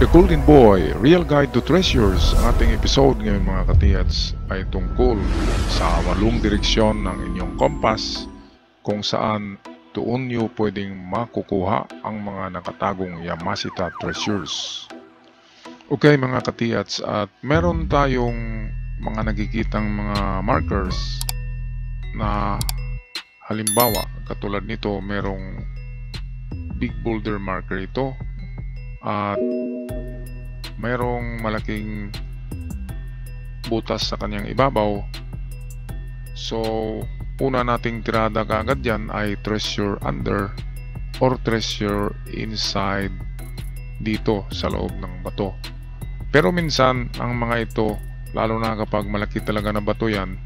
The Golden Boy, Real Guide to Treasures. Ang ating episode ngayon mga katiyats ay tungkol sa walong direksyon ng inyong kompas kung saan doon nyo pwedeng makukuha ang mga nakatagong Yamashita Treasures. Okay mga katiyats at meron tayong mga nagkikitang mga markers na halimbawa katulad nito merong big boulder marker ito at mayroong malaking butas sa kanyang ibabaw. So, una nating tirada kaagad dyan ay treasure under or treasure inside dito sa loob ng bato. Pero minsan, ang mga ito, lalo na kapag malaki talaga na bato yan,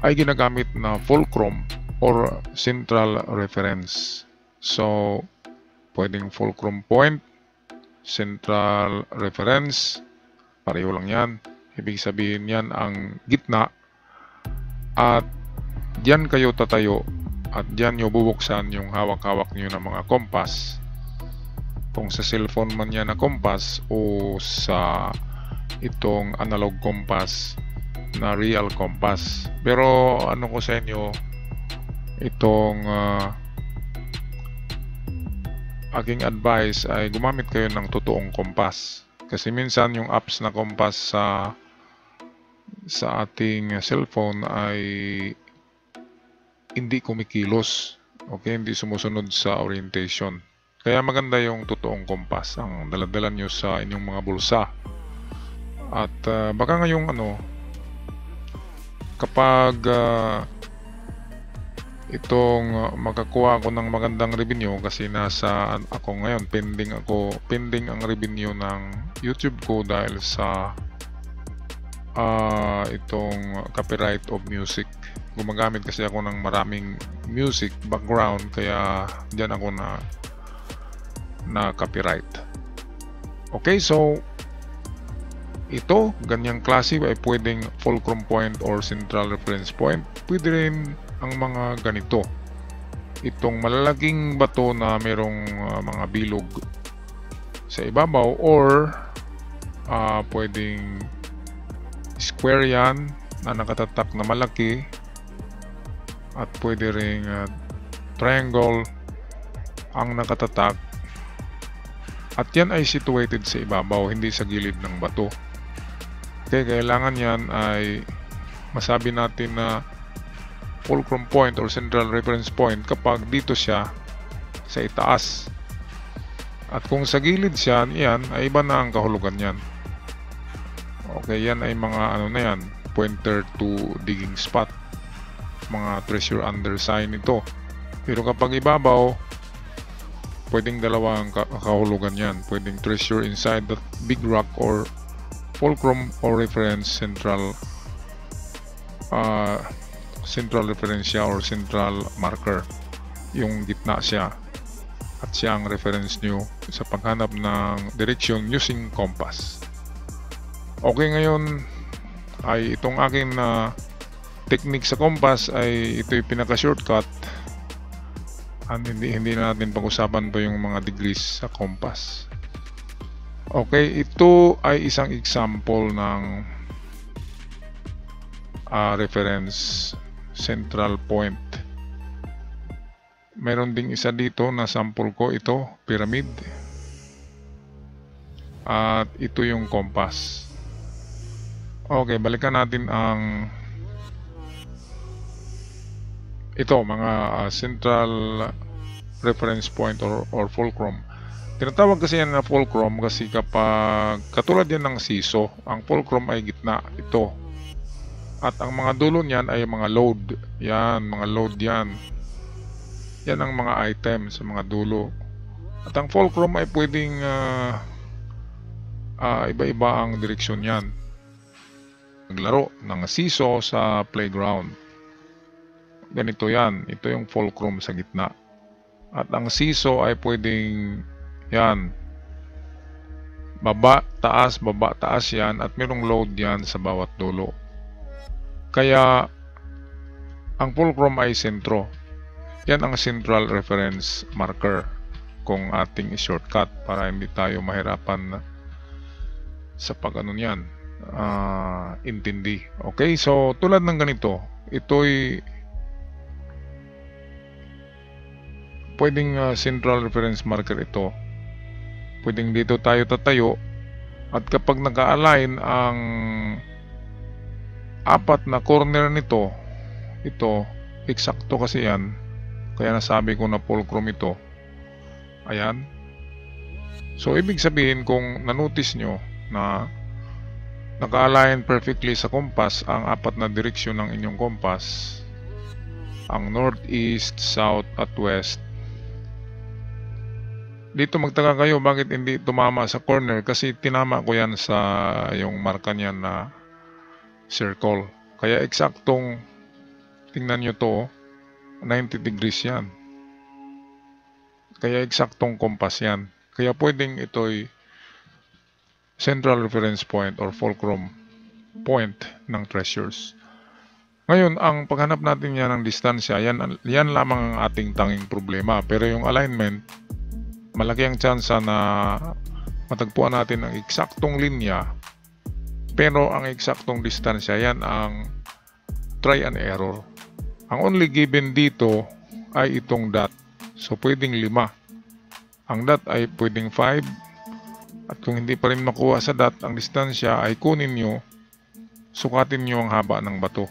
ay ginagamit na fulcrum or central reference. So, pwedeng fulcrum point, central reference, pareho lang yan. Ibig sabihin yan ang gitna at diyan kayo tatayo at diyan nyo bubuksan yung hawak-hawak nyo ng mga kompas. Kung sa cellphone man yan na kompas o sa itong analog kompas na real kompas. Pero ano ko sa inyo, itong uh, aking advice ay gumamit kayo ng totoong kompas. Kasi minsan yung apps na kompas sa sa ating cellphone ay hindi kumikilos. Okay, hindi sumusunod sa orientation. Kaya maganda yung totoong kompas ang daladala nyo sa inyong mga bulsa. At uh, baka ngayong ano, kapag uh, itong uh, makakuha ako ng magandang revenue kasi nasa ako ngayon pending ako pending ang revenue ng YouTube ko dahil sa uh, itong copyright of music. Gumagamit kasi ako ng maraming music background kaya diyan ako na na copyright okay so ito ganyang klase ay pwedeng fulcrum point or central reference point? Pwede rin ang mga ganito. Itong malalaking bato na merong uh, mga bilog sa ibabaw or uh, pwedeng square yan na nakatatak na malaki at pwede ring uh, triangle ang nakatatak at yan ay situated sa ibabaw hindi sa gilid ng bato kaya kailangan yan ay masabi natin na fulcrum point or central reference point kapag dito siya sa itaas. At kung sa gilid siya, yan, ay iba na ang kahulugan yan. Okay, yan ay mga ano na yan, pointer to digging spot. Mga treasure under ito. Pero kapag ibabaw, pwedeng dalawang kahulugan yan. Pwedeng treasure inside that big rock or fulcrum or reference central uh, central referensya or central marker. Yung gitna siya. At siya ang reference nyo sa paghanap ng direction using compass. Okay ngayon ay itong aking na technique sa compass ay ito yung pinaka shortcut at hindi, hindi na natin pag-usapan pa yung mga degrees sa compass. Okay ito ay isang example ng uh, reference central point. Meron ding isa dito na sample ko ito, pyramid. At ito yung compass. Okay, balikan natin ang ito mga uh, central reference point or, or fulcrum. Tinatawag kasi yan na fulcrum kasi kapag katulad yan ng siso, ang fulcrum ay gitna. Ito, at ang mga dulo niyan ay mga load. Yan, mga load yan. Yan ang mga items sa mga dulo. At ang fulcrum ay pwedeng uh, uh, iba-iba ang direksyon yan. Naglaro ng siso sa playground. Ganito yan. Ito yung fulcrum sa gitna. At ang siso ay pwedeng yan. Baba, taas, baba, taas yan. At merong load yan sa bawat dulo. Kaya ang fulcrum ay sentro. Yan ang central reference marker. kung ating i-shortcut para hindi tayo mahirapan sa pag ano yan uh, intindi okay so tulad ng ganito ito'y pwedeng uh, central reference marker ito pwedeng dito tayo tatayo at kapag naka-align ang apat na corner nito. Ito eksakto kasi yan. Kaya nasabi ko na fulcrum ito. Ayan. So ibig sabihin kung nanotice nyo na naka-align perfectly sa compass ang apat na direksyon ng inyong compass ang north, east, south at west dito magtaka kayo. Bakit hindi tumama sa corner? Kasi tinama ko yan sa yung marka niyan na circle kaya eksaktong tingnan nyo to 90 degrees yan kaya eksaktong compass yan kaya pwedeng ito'y central reference point or fulcrum point ng treasures. Ngayon, ang paghanap natin yan ng distansya, yan, yan lamang ang ating tanging problema. Pero yung alignment, malaki ang tsansa na matagpuan natin ang eksaktong linya. Pero ang eksaktong distansya, yan ang try and error. Ang only given dito ay itong dot. So, pwedeng 5. Ang dot ay pwedeng 5, at kung hindi pa rin makuha sa dot ang distansya ay kunin nyo, sukatin nyo ang haba ng bato.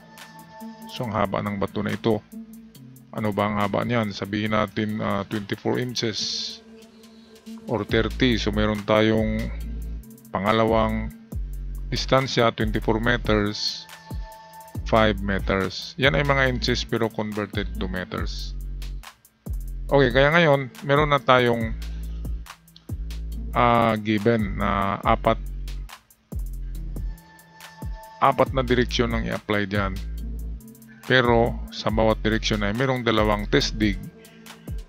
So ang haba ng bato na ito, ano ba ang haba niyan? Sabihin natin uh, ah, 24 inches or 30. So meron tayong pangalawang distansya 24 meters 5 meters. Yan ay mga inches pero converted to meters. Okay, kaya ngayon meron na tayong uh, given na apat apat na direksyon ang i-apply dyan. Pero sa bawat direksyon ay merong dalawang test dig.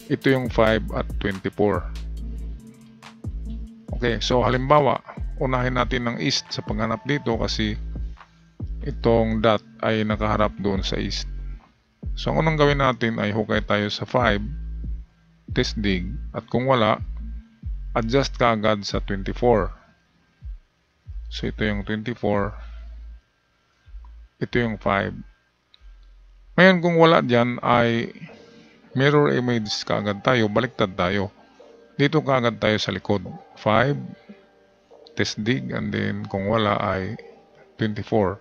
Ito yung 5 at 24. Okay, so halimbawa, unahin natin ng east sa paghanap dito kasi itong dot ay nakaharap doon sa east. So ang unang gawin natin ay hukay tayo sa 5, test dig, at kung wala, adjust ka agad sa 24. So, ito yung 24. Ito yung 5. Ngayon, kung wala dyan, ay mirror image ka agad tayo. Baliktad tayo. Dito ka agad tayo sa likod. 5. Test dig. And then, kung wala ay 24.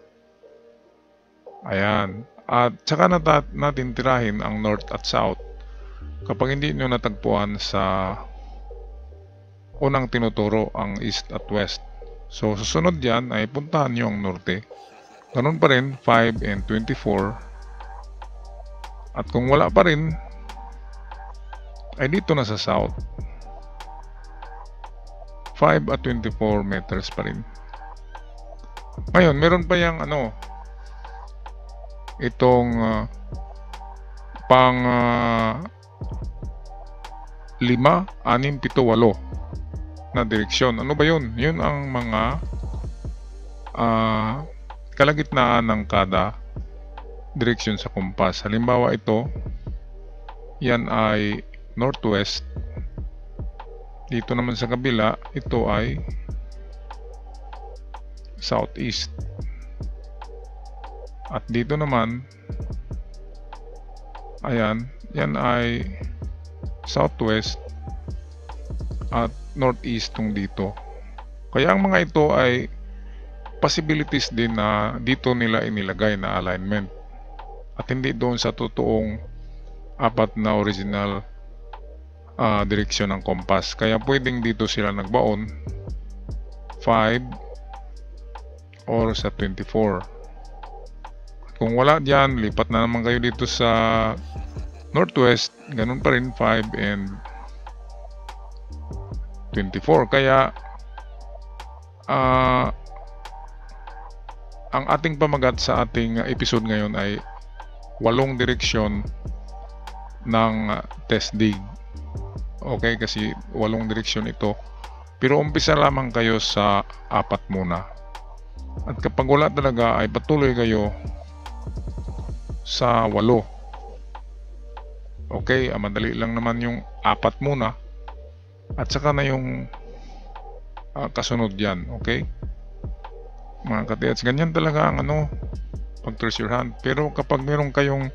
Ayan. At saka natin tirahin ang north at south. Kapag hindi nyo natagpuan sa unang tinuturo ang east at west. So, susunod yan ay puntahan nyo ang norte. Ganun pa rin, 5 and 24. At kung wala pa rin, ay dito na sa south. 5 at 24 meters pa rin. Ngayon, meron pa yung ano, itong uh, pang uh, 5, 6, 7, 8 na direksyon. Ano ba yun? Yun ang mga uh, kalagitnaan ng kada direksyon sa kompas. Halimbawa ito, yan ay northwest. Dito naman sa kabila, ito ay southeast. At dito naman, ayan, yan ay southwest at northeast tong dito. Kaya ang mga ito ay possibilities din na dito nila inilagay na alignment at hindi doon sa totoong apat na original uh, direksyon ng compass. Kaya pwedeng dito sila nagbaon 5 or sa 24. Kung wala dyan, lipat na naman kayo dito sa northwest, ganun pa rin 5 and 24. Kaya uh, ang ating pamagat sa ating episode ngayon ay walong direksyon ng test dig. Okay, kasi walong direksyon ito. Pero umpisa lamang kayo sa apat muna. At kapag wala talaga ay patuloy kayo sa walo. Okay, ah, madali lang naman yung apat muna At saka na yung uh, kasunod yan, okay? Mga katiyats, ganyan talaga ang ano, pag treasure hunt. Pero kapag meron kayong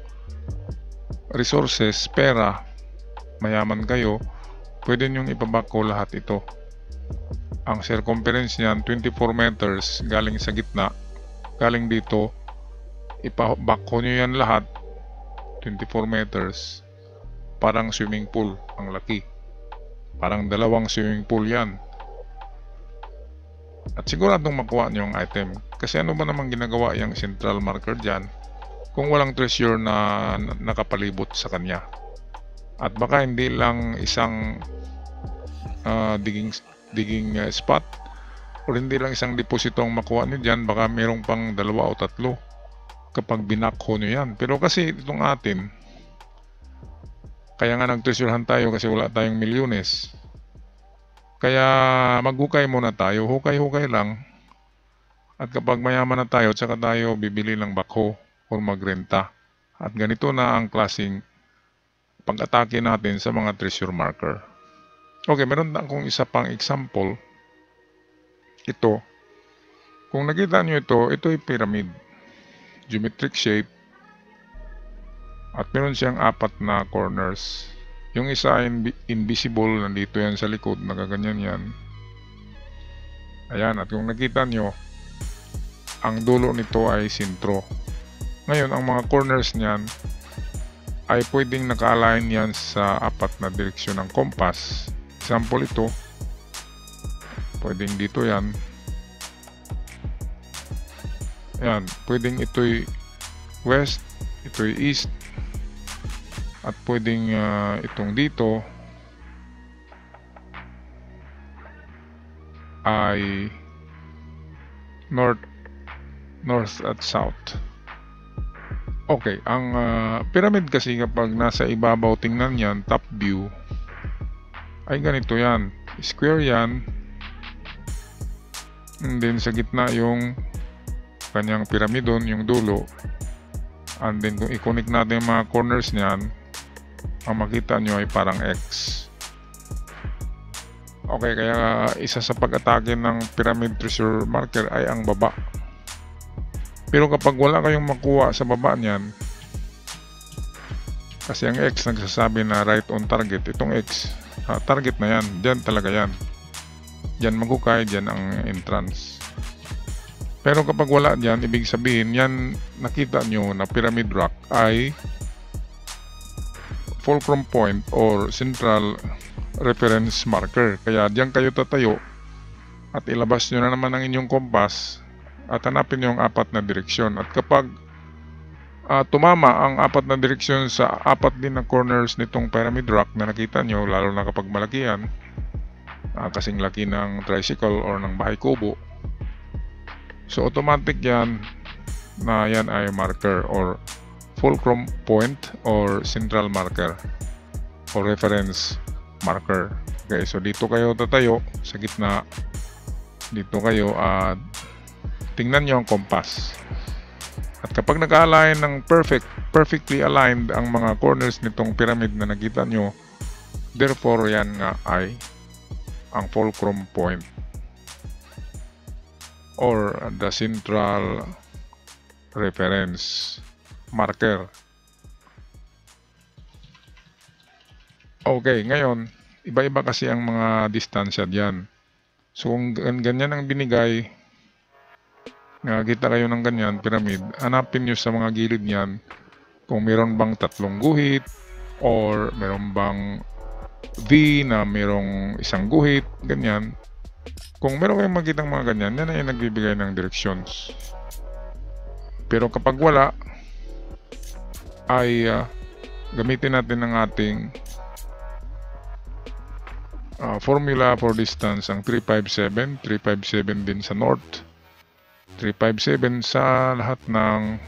resources, pera, mayaman kayo, pwede nyong ipabako lahat ito. Ang circumference niyan, 24 meters galing sa gitna, galing dito, ipabako nyo yan lahat, 24 meters, parang swimming pool, ang laki. Parang dalawang swimming pool yan. At siguradong makuha nyo yung item. Kasi ano ba namang ginagawa yung central marker dyan kung walang treasure na nakapalibot sa kanya. At baka hindi lang isang uh, digging, digging uh, spot o hindi lang isang deposito ang makuha nyo dyan, baka merong pang dalawa o tatlo kapag binakho nyo yan. Pero kasi itong atin, kaya nga nag-treasurehan tayo kasi wala tayong milyones. Kaya maghukay muna tayo, hukay-hukay lang. At kapag mayaman na tayo, tsaka tayo bibili ng bakho o magrenta. At ganito na ang klasing pag-atake natin sa mga treasure marker. Okay, meron na akong isa pang example. Ito. Kung nakita nyo ito, ito ay pyramid. Geometric shape. At meron siyang apat na corners. Yung isa in invisible, nandito yan sa likod, nagaganyan yan. Ayan, at kung nakita nyo, ang dulo nito ay sintro. Ngayon, ang mga corners niyan ay pwedeng naka-align yan sa apat na direksyon ng compass. Example ito, pwedeng dito yan. Ayan, pwedeng ito'y west, ito'y east, at pwedeng uh, itong dito ay north north at south okay ang uh, pyramid kasi kapag nasa ibabaw tingnan yan top view ay ganito yan square yan and then sa gitna yung kanyang pyramidon yung dulo and then kung i-connect natin yung mga corners niyan ang makita nyo ay parang X. Okay, kaya isa sa pag-atake ng pyramid treasure marker ay ang baba. Pero kapag wala kayong makuha sa baba niyan, kasi ang X nagsasabi na right on target, itong X, uh, target na yan, dyan talaga yan. Dyan magukay, dyan ang entrance. Pero kapag wala dyan, ibig sabihin, yan nakita nyo na pyramid rock ay fulcrum point or central reference marker. Kaya diyan kayo tatayo at ilabas nyo na naman ang inyong compass at hanapin nyo ang apat na direksyon. At kapag uh, tumama ang apat na direksyon sa apat din na corners nitong pyramid rock na nakita nyo, lalo na kapag malaki yan, uh, kasing laki ng tricycle or ng bahay kubo, so automatic yan na yan ay marker or fulcrum point or central marker or reference marker. Okay, so dito kayo tatayo sa gitna. Dito kayo at uh, tingnan nyo ang compass. At kapag nag-align ng perfect, perfectly aligned ang mga corners nitong pyramid na nakita nyo, therefore yan nga ay ang fulcrum point or the central reference marker. Okay, ngayon, iba-iba kasi ang mga distansya diyan. So kung ganyan ang binigay, nakakita kayo ng ganyan, pyramid, hanapin nyo sa mga gilid niyan kung meron bang tatlong guhit or meron bang V na merong isang guhit, ganyan. Kung meron kayong makitang mga ganyan, yan ay nagbibigay ng directions. Pero kapag wala, ay uh, gamitin natin ang ating uh, formula for distance ang 357 357 din sa north 357 sa lahat ng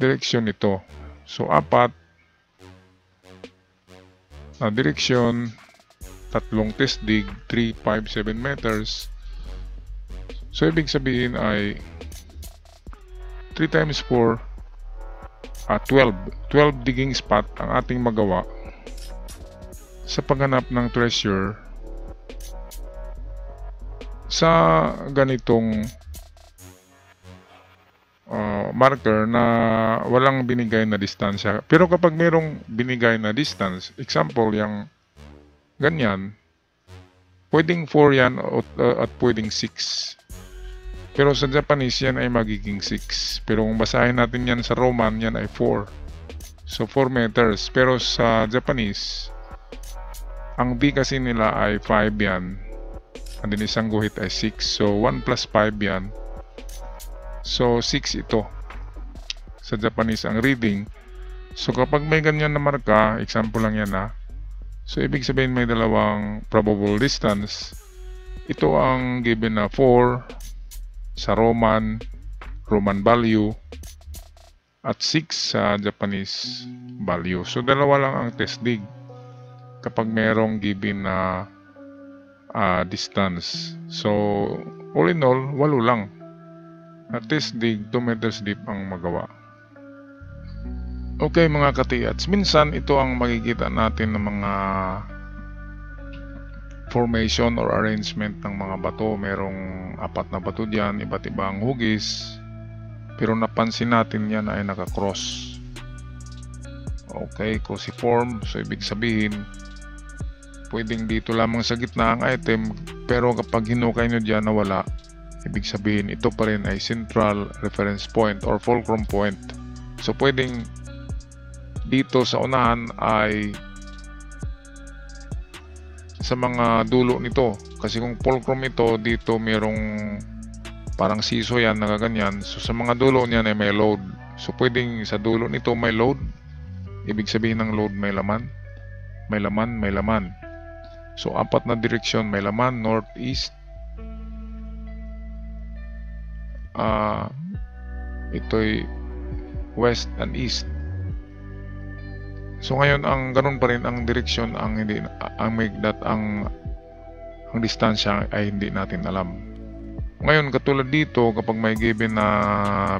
direksyon nito. So apat na direksyon tatlong test dig 357 meters. So ibig sabihin ay 3 times 4 uh, 12 12 digging spot ang ating magawa sa paghanap ng treasure sa ganitong uh, marker na walang binigay na distansya. Pero kapag mayroong binigay na distance, example, yung ganyan, pwedeng 4 yan at, uh, at pwedeng 6. Pero sa Japanese, yan ay magiging 6. Pero kung basahin natin yan sa Roman, yan ay 4. So, 4 meters. Pero sa Japanese, ang B kasi nila ay 5 yan. Ang din isang guhit ay 6. So, 1 plus 5 yan. So, 6 ito. Sa Japanese ang reading. So, kapag may ganyan na marka, example lang yan ha. So, ibig sabihin may dalawang probable distance. Ito ang given na 4 sa Roman, Roman value, at 6 sa Japanese value. So, dalawa lang ang test dig kapag merong given na uh, distance. So, all in all, walo lang. At test dig, 2 meters deep ang magawa. Okay mga katiyats, minsan ito ang makikita natin ng mga formation or arrangement ng mga bato. Merong apat na bato diyan, iba't ibang hugis. Pero napansin natin yan ay nakakross. Okay, cruciform. So, ibig sabihin, pwedeng dito lamang sa gitna ang item. Pero kapag hinukay nyo dyan nawala, ibig sabihin ito pa rin ay central reference point or fulcrum point. So, pwedeng dito sa unahan ay sa mga dulo nito. Kasi kung fulcrum ito, dito merong parang siso yan, nagaganyan. So sa mga dulo niyan ay may load. So pwedeng sa dulo nito may load. Ibig sabihin ng load may laman. May laman, may laman. So apat na direksyon may laman, north, east. Uh, ito'y west and east. So ngayon ang ganun pa rin ang direksyon ang hindi ang migdat ang ang distansya ay hindi natin alam. Ngayon katulad dito kapag may given na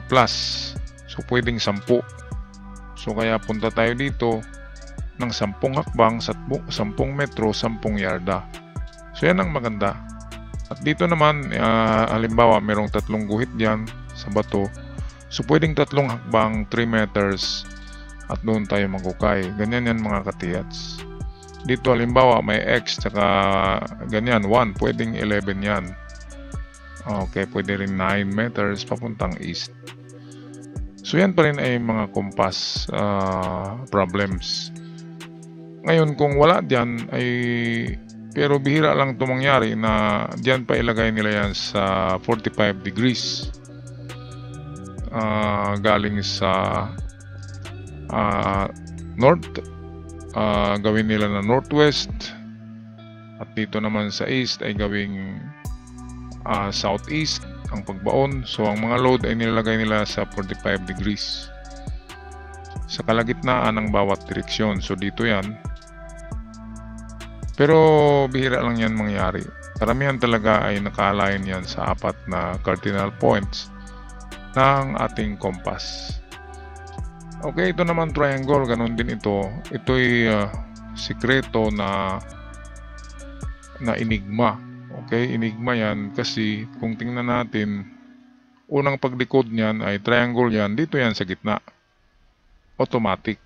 plus so pwedeng 10. So kaya punta tayo dito ng 10 hakbang sa 10 metro 10 yarda. So yan ang maganda. At dito naman uh, halimbawa merong tatlong guhit diyan sa bato. So pwedeng tatlong hakbang 3 meters at doon tayo magukay. Ganyan yan mga katiyats. Dito halimbawa may x tsaka ganyan 1, pwedeng 11 yan. Okay, pwede rin 9 meters papuntang east. So yan pa rin ay mga compass uh, problems. Ngayon kung wala diyan ay pero bihira lang ito mangyari na diyan pa ilagay nila yan sa 45 degrees uh, galing sa uh, north. Uh, gawin nila na northwest. At dito naman sa east ay gawing uh, southeast ang pagbaon. So ang mga load ay nilalagay nila sa 45 degrees. Sa kalagitnaan ng bawat direksyon. So dito yan pero bihira lang yan mangyari karamihan talaga ay naka-align yan sa apat na cardinal points ng ating compass Okay, ito naman triangle, ganun din ito. Ito'y uh, sikreto na na enigma. Okay, enigma yan kasi kung tingnan natin, unang paglikod niyan ay triangle yan, dito yan sa gitna. Automatic.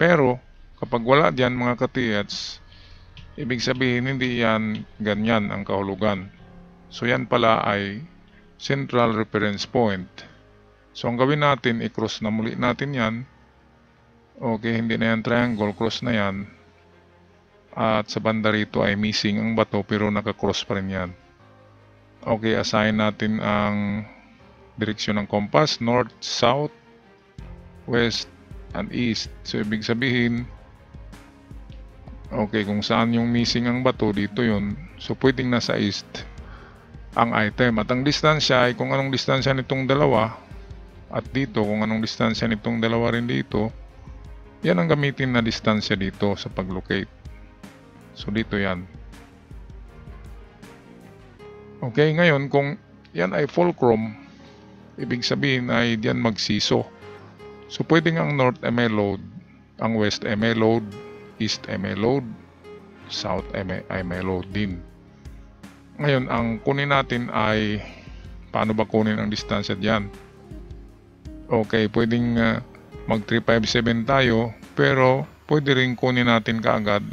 Pero, kapag wala diyan mga katiyats, ibig sabihin hindi yan ganyan ang kahulugan. So yan pala ay central reference point. So ang gawin natin, i-cross na muli natin yan Okay, hindi na yan triangle, cross na yan. At sa banda rito ay missing ang bato pero nakakross pa rin yan. Okay, assign natin ang direksyon ng compass, north, south, west, and east. So, ibig sabihin, okay, kung saan yung missing ang bato, dito yun. So, pwedeng nasa east ang item. At ang distansya ay kung anong distansya nitong dalawa, at dito, kung anong distansya nitong dalawa rin dito, yan ang gamitin na distansya dito sa pag-locate. So dito yan. Okay, ngayon kung yan ay fulcrum, ibig sabihin ay diyan magsiso. So pwedeng ang north may load, ang west may load, east ay load, south ay may load din. Ngayon, ang kunin natin ay paano ba kunin ang distansya diyan? Okay, pwedeng uh, mag 357 tayo pero pwede rin kunin natin kaagad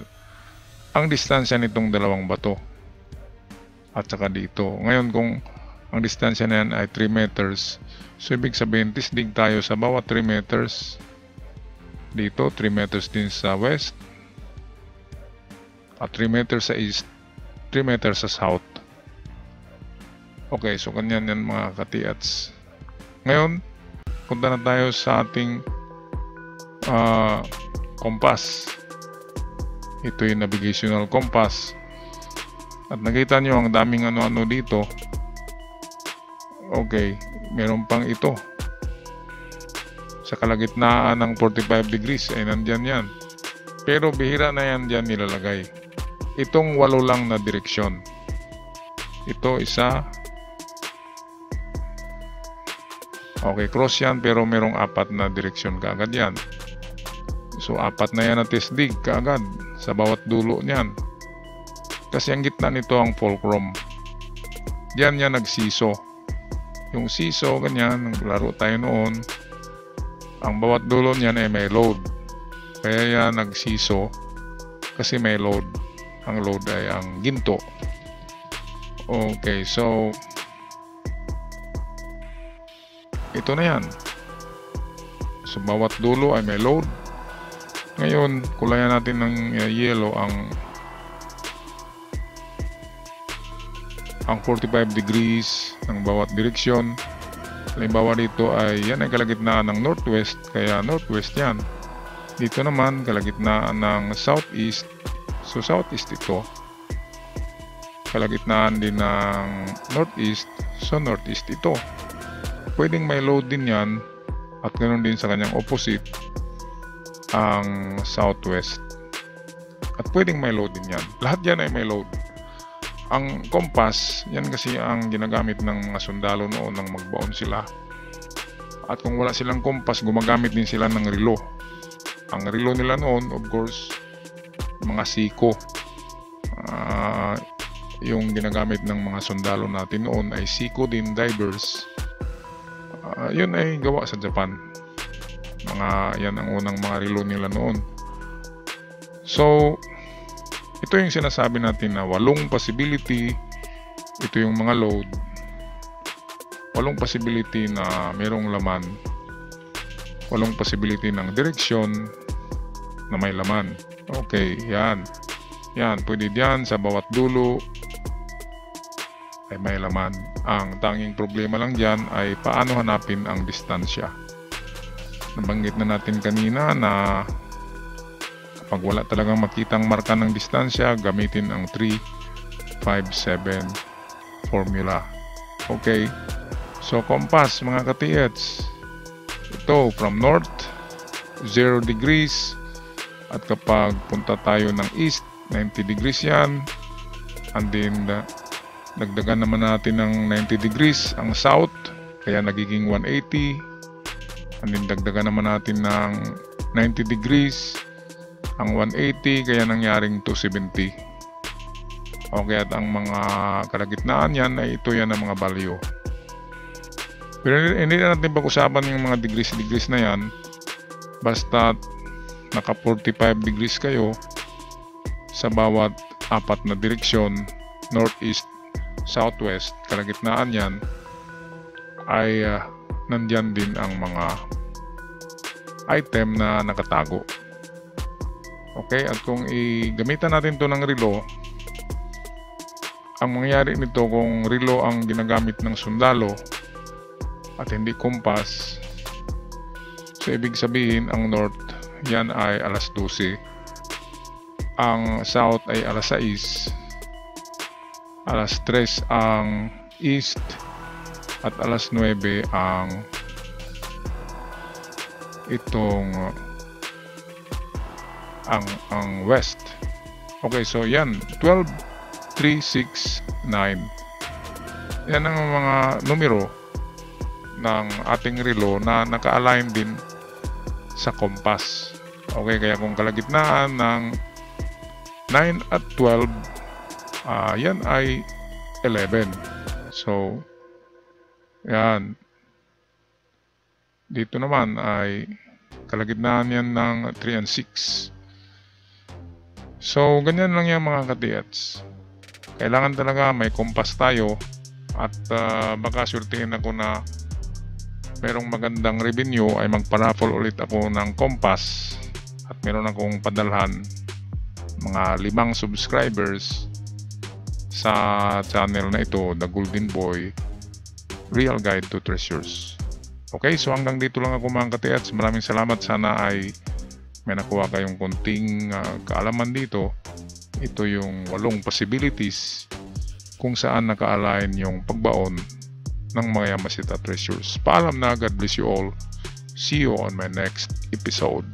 ang distansya nitong dalawang bato at saka dito. Ngayon kung ang distansya na yan ay 3 meters, so ibig sabihin tisdig tayo sa bawat 3 meters dito, 3 meters din sa west at 3 meters sa east, 3 meters sa south. Okay, so kanyan yan mga katiats. Ngayon, punta na tayo sa ating uh, compass. Ito yung navigational compass. At nakita nyo ang daming ano-ano dito. Okay, meron pang ito. Sa kalagitnaan ng 45 degrees ay nandyan yan. Pero bihira na yan dyan nilalagay. Itong walo lang na direksyon. Ito isa. Okay, cross yan pero merong apat na direksyon kaagad yan. So, apat na yan na test dig kaagad sa bawat dulo niyan. Kasi ang gitna nito ang fulcrum. Diyan niya nagsiso. Yung siso, ganyan, laro tayo noon. Ang bawat dulo niyan ay may load. Kaya yan nagsiso kasi may load. Ang load ay ang ginto. Okay, so ito na yan. So bawat dulo ay may load. Ngayon, kulayan natin ng uh, yellow ang ang 45 degrees ng bawat direksyon. Halimbawa dito ay yan ay kalagitnaan ng northwest, kaya northwest yan. Dito naman kalagitnaan ng southeast, so southeast ito. Kalagitnaan din ng northeast, so northeast ito. Pwedeng may load din yan at ganoon din sa kanyang opposite ang southwest. At pwedeng may load din yan. Lahat yan ay may load. Ang compass, yan kasi ang ginagamit ng mga sundalo noon nang magbaon sila. At kung wala silang compass, gumagamit din sila ng relo. Ang relo nila noon, of course, mga siko. Uh, yung ginagamit ng mga sundalo natin noon ay siko din divers. Uh, yun ay gawa sa Japan. Mga yan ang unang mga relo nila noon. So ito yung sinasabi natin na walong possibility. Ito yung mga load. Walong possibility na merong laman. Walong possibility ng direksyon na may laman okay yan yan pwede diyan sa bawat dulo ay may laman ang tanging problema lang dyan ay paano hanapin ang distansya nabanggit na natin kanina na kapag wala talagang makitang marka ng distansya, gamitin ang 357 formula. Okay. So, compass mga katiyats. Ito, from north, 0 degrees. At kapag punta tayo ng east, 90 degrees yan. And then, uh, nagdagan naman natin ng 90 degrees ang south. Kaya nagiging 180 And then dagdagan naman natin ng 90 degrees ang 180 kaya nangyaring 270. Okay at ang mga kalagitnaan yan ay ito yan ang mga value. Pero hindi na natin pag-usapan yung mga degrees degrees na yan basta naka 45 degrees kayo sa bawat apat na direksyon northeast, southwest, kalagitnaan yan ay uh, nandyan din ang mga item na nakatago. Okay, at kung i-gamitan natin to ng relo, ang mangyayari nito kung relo ang ginagamit ng sundalo at hindi kompas, so ibig sabihin ang north, yan ay alas 12, ang south ay alas 6, alas 3 ang east, at alas 9 ang itong ang ang west. Okay, so yan 12 3 6 9. Yan ang mga numero ng ating relo na naka-align din sa compass. Okay, kaya kung kalagitnaan ng 9 at 12, ah, yan ay 11. So, yan. Dito naman ay kalagitnaan yan ng 3 and 6. So, ganyan lang yan mga katiats. Kailangan talaga may kompas tayo at uh, baka surtihin ako na merong magandang revenue ay magpa-raffle ulit ako ng kompas at meron akong padalhan mga limang subscribers sa channel na ito, The Golden Boy Real Guide to Treasures. Okay, so hanggang dito lang ako mga katiats. Maraming salamat. Sana ay may nakuha kayong konting uh, kaalaman dito. Ito yung walong possibilities kung saan naka-align yung pagbaon ng mga Yamasita Treasures. Paalam na, God bless you all. See you on my next episode.